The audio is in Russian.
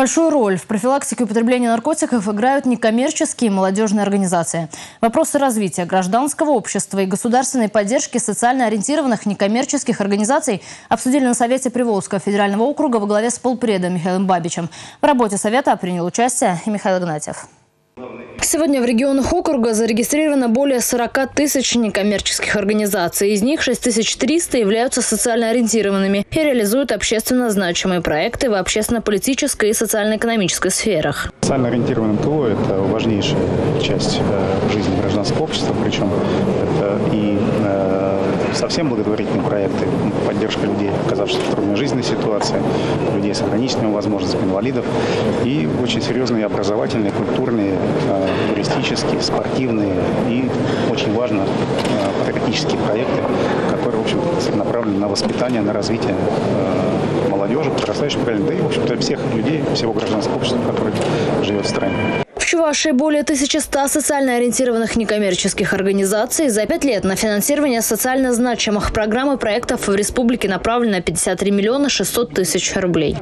Большую роль в профилактике употребления наркотиков играют некоммерческие молодежные организации. Вопросы развития гражданского общества и государственной поддержки социально ориентированных некоммерческих организаций обсудили на Совете Приволжского федерального округа во главе с полпредом Михаилом Бабичем. В работе Совета принял участие и Михаил Игнатьев. Сегодня в регионах округа зарегистрировано более 40 тысяч некоммерческих организаций. Из них 6300 являются социально ориентированными и реализуют общественно значимые проекты в общественно-политической и социально-экономической сферах. Социально ориентированное ТО – это важнейшая часть э, жизни гражданского общества, причем это и э, совсем благотворительные проекты, поддержка людей, оказавшихся в трудной жизненной ситуации, людей с ограниченными возможностями, инвалидов, и очень серьезные образовательные, культурные, э, туристические, спортивные и, очень важно, э, патриотические проекты, которые, в общем направлены на воспитание, на развитие э, молодежи, подрастающих поколения, да и, в общем-то, всех людей, всего гражданского общества, которое живет в стране. Чувашии более 1100 социально ориентированных некоммерческих организаций. За пять лет на финансирование социально значимых программ и проектов в республике направлено 53 миллиона 600 тысяч рублей.